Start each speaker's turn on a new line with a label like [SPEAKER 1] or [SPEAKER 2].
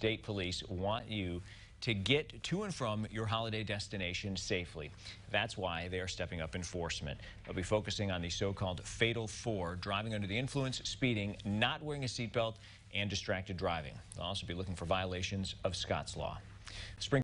[SPEAKER 1] State Police want you to get to and from your holiday destination safely. That's why they are stepping up enforcement. They'll be focusing on the so-called fatal four, driving under the influence, speeding, not wearing a seatbelt, and distracted driving. They'll also be looking for violations of Scott's Law. Spring